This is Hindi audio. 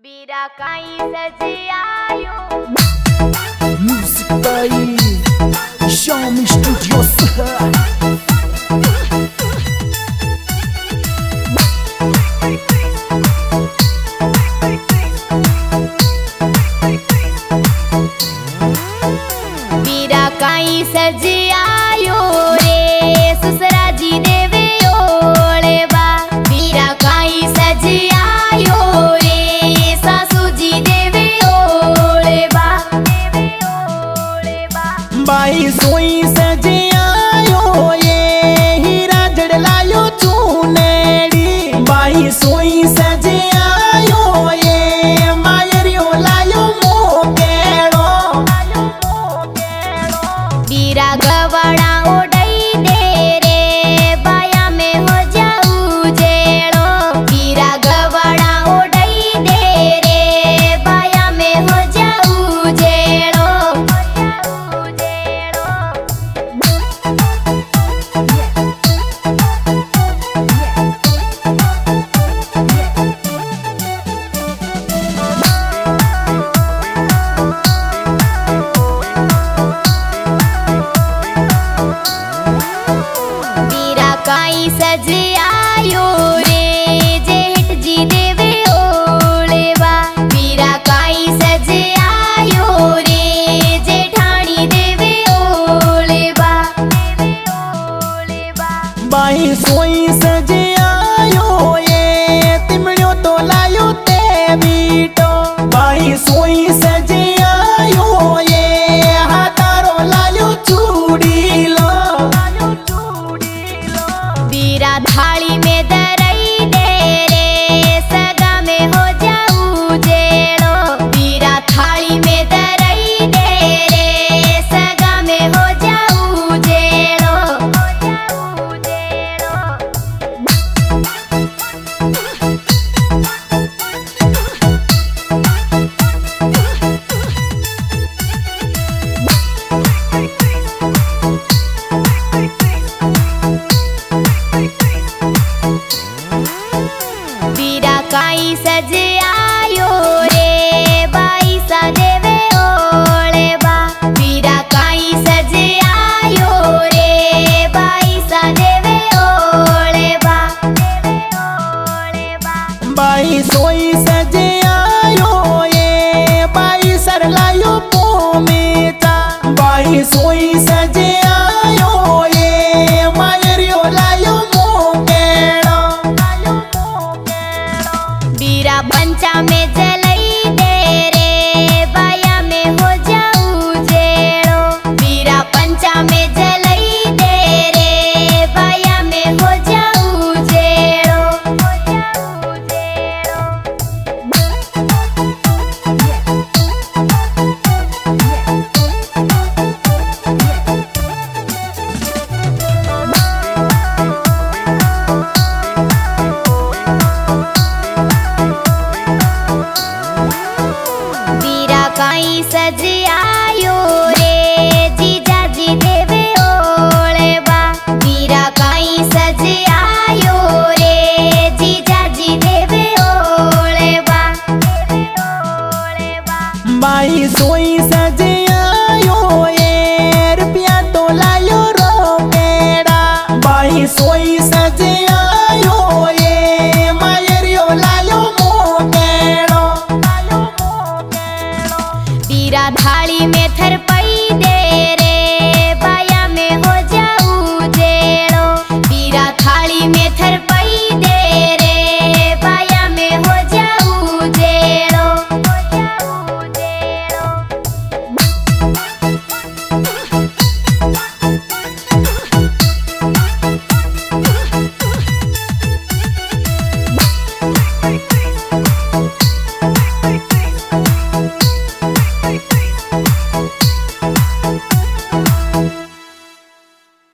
बीरा काई सजे आयो म्यूज़िक बाई सोई से जियायो ये हीरा जड़ लायो चूनेड़ी। बाई सोई me caí sete aiores. बाई सोई सजे आयो ए, रुपया तो लायो रो पेड़ा बाई सोई सजे आयो ए मायरियो लायो मो पेड़ो बीरा थाली में थर पर